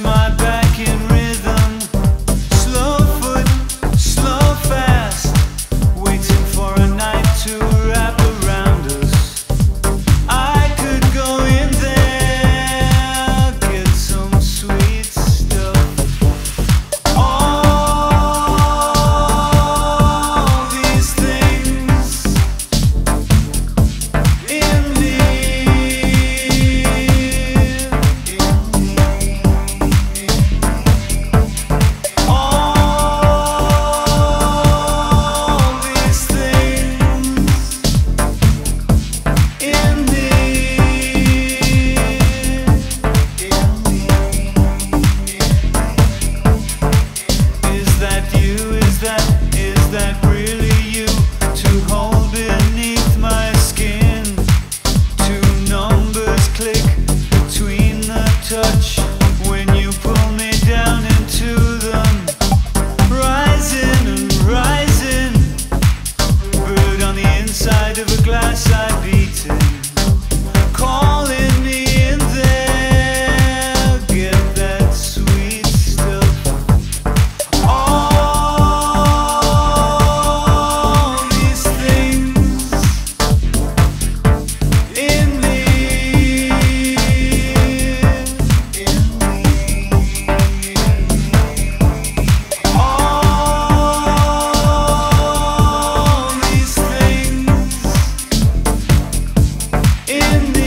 my back. in